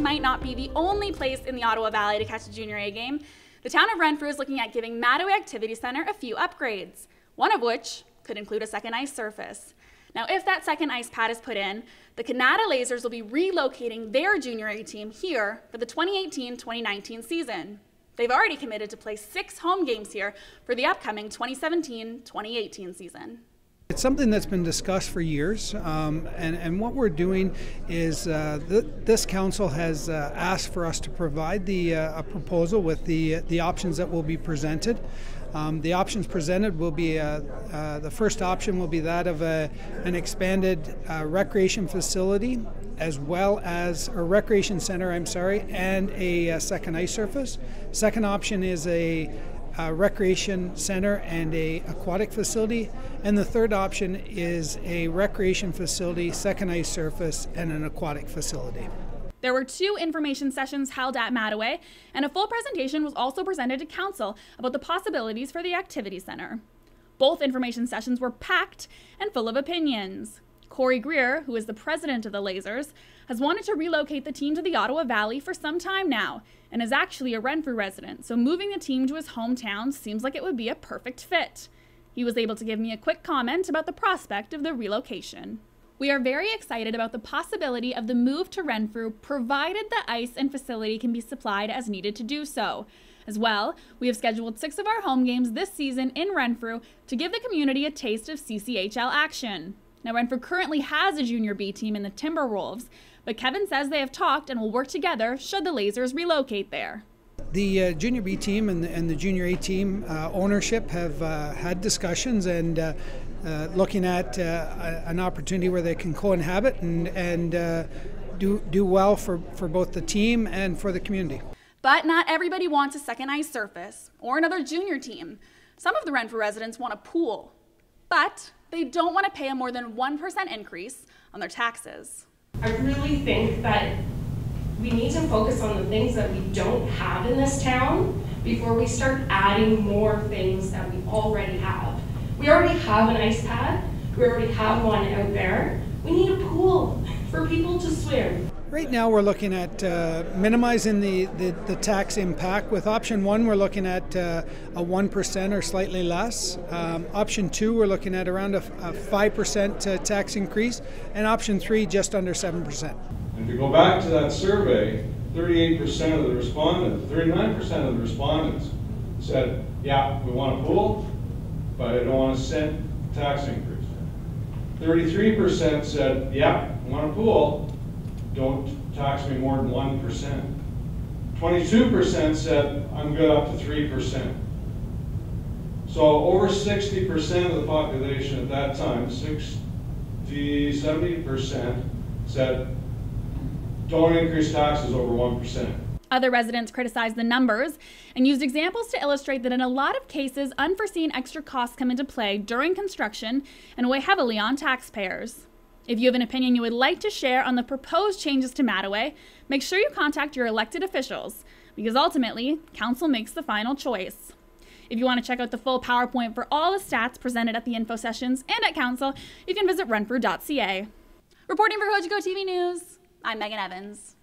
Might not be the only place in the Ottawa Valley to catch a Junior A game. The town of Renfrew is looking at giving Ma-Te-Way Activity Centre a few upgrades, one of which could include a second ice surface. Now, if that second ice pad is put in, the Kanata Lasers will be relocating their Junior A team here for the 2018-2019 season. They've already committed to play six home games here for the upcoming 2017-2018 season. It's something that's been discussed for years, um, and, and what we're doing is uh, th- this council has uh, asked for us to provide the uh, a proposal with the the options that will be presented. Um, the options presented will be uh, uh, the first option will be that of a, an expanded uh, recreation facility as well as a recreation center, I'm sorry, and a, a second ice surface. Second option is a a recreation center and a aquatic facility. And the third option is a recreation facility, second ice surface, and an aquatic facility. There were two information sessions held at Ma-Te-Way, and a full presentation was also presented to Council about the possibilities for the Activity Center. Both information sessions were packed and full of opinions. Corey Greer, who is the president of the Lasers, has wanted to relocate the team to the Ottawa Valley for some time now and is actually a Renfrew resident, so moving the team to his hometown seems like it would be a perfect fit. He was able to give me a quick comment about the prospect of the relocation. We are very excited about the possibility of the move to Renfrew provided the ice and facility can be supplied as needed to do so. As well, we have scheduled six of our home games this season in Renfrew to give the community a taste of CCHL action. Now, Renfrew currently has a junior B team in the Timberwolves, but Kevin says they have talked and will work together should the Lasers relocate there. The uh, junior B team and the, and the junior A team uh, ownership have uh, had discussions and uh, uh, looking at uh, an opportunity where they can co-inhabit and, and do, do well for, for both the team and for the community. But not everybody wants a second ice surface or another junior team. Some of the Renfrew residents want a pool, but they don't want to pay a more than 1% increase on their taxes. I really think that we need to focus on the things that we don't have in this town before we start adding more things that we already have. We already have an ice pad, we already have one out there. We need a pool for people to swim. Right now, we're looking at uh, minimizing the, the, the, tax impact. With option one, we're looking at uh, a 1% or slightly less. Um, option two, we're looking at around a, a 5% uh, tax increase. And option three, just under 7%. And to go back to that survey, 38% of the respondents, 39% of the respondents said, yeah, we want a pool, but I don't want a cent tax increase. 33% said, yeah, we want a pool, don't tax me more than 1%. 22% said, I'm good up to 3%. So over 60% of the population at that time, 60, 70%, said, don't increase taxes over 1%. Other residents criticized the numbers and used examples to illustrate that in a lot of cases, unforeseen extra costs come into play during construction and weigh heavily on taxpayers. If you have an opinion you would like to share on the proposed changes to Ma-Te-Way, make sure you contact your elected officials because ultimately, Council makes the final choice. If you want to check out the full PowerPoint for all the stats presented at the info sessions and at Council, you can visit renfrew.ca. Reporting for Cogeco TV News, I'm Megan Evans.